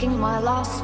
I'm my last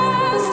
stars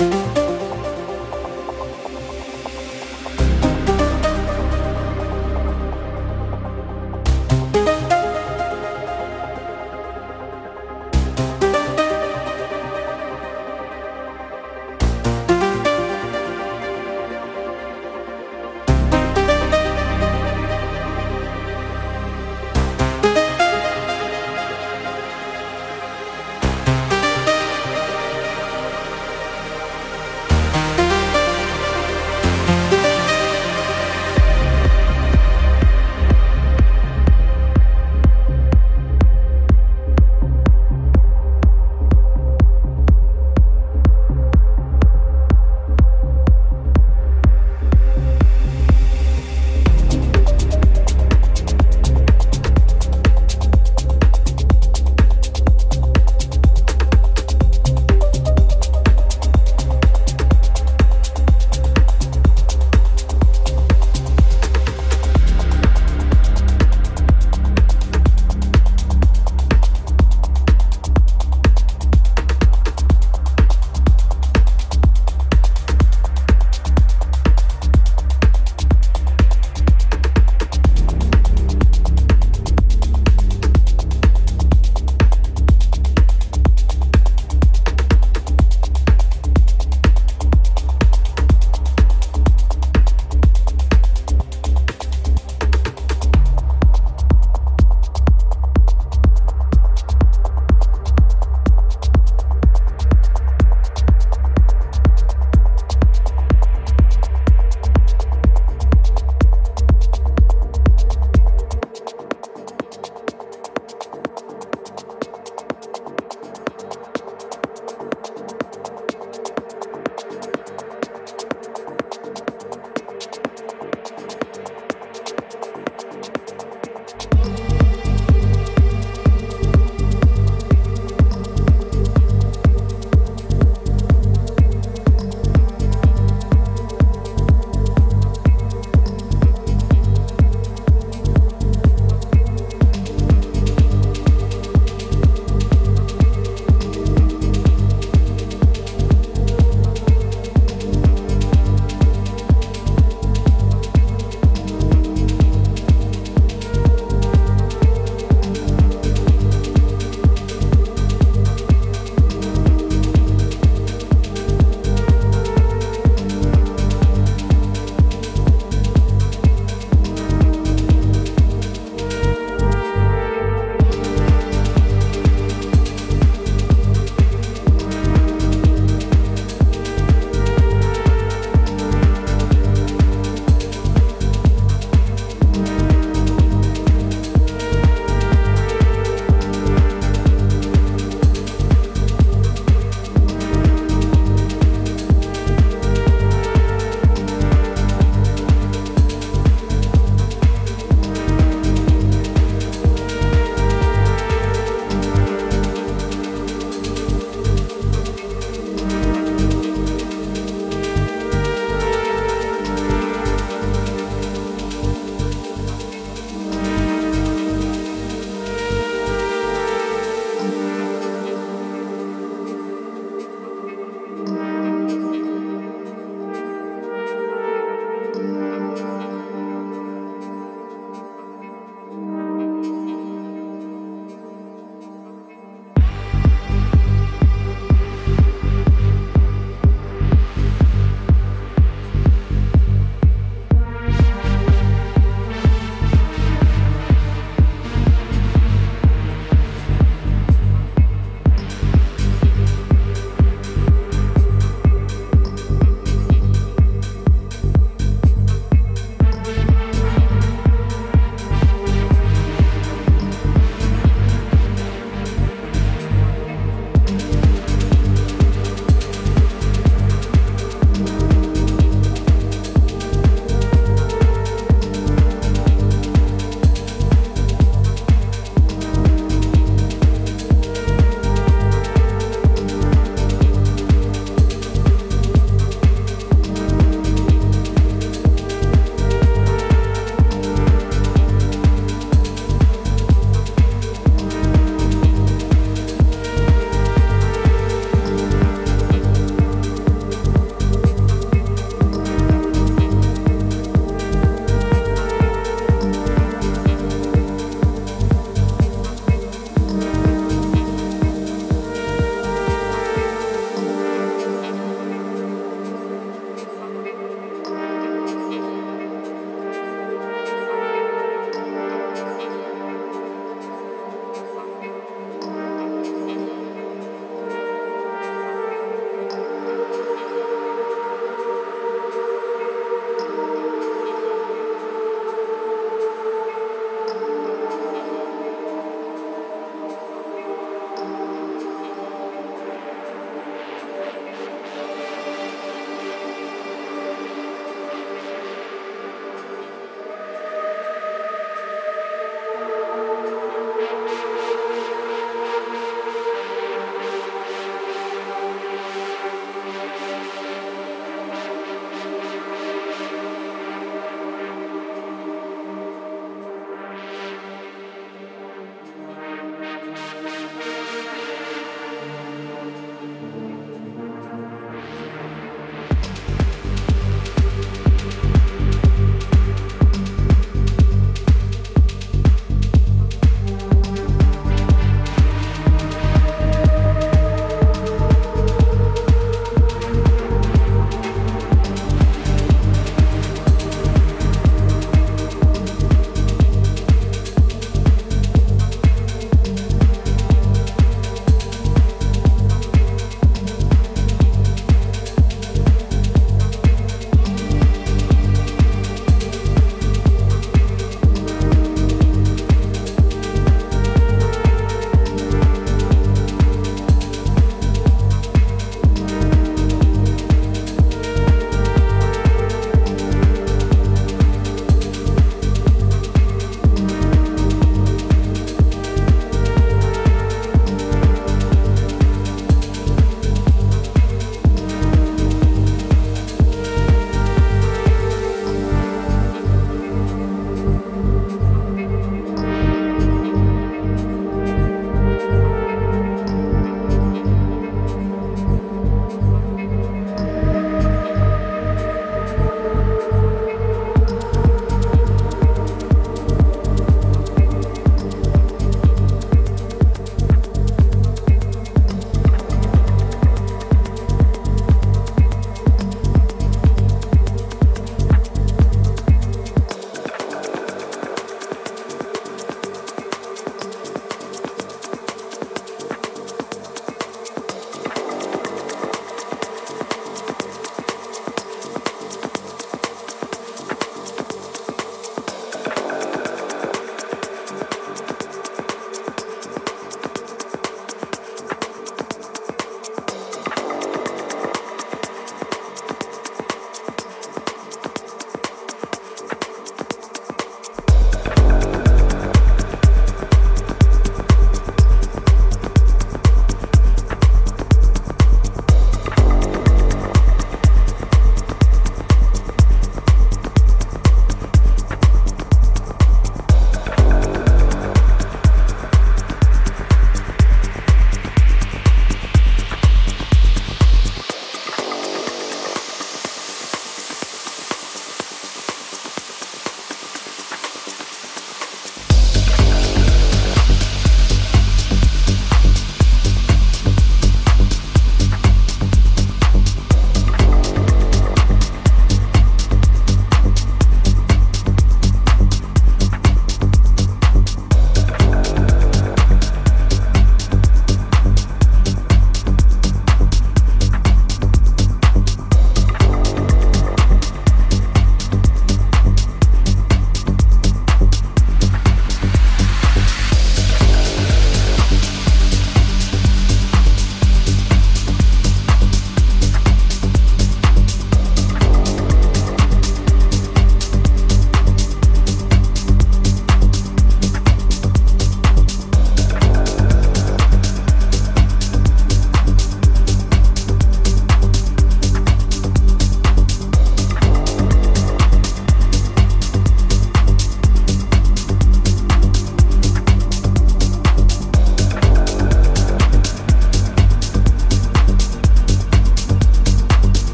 you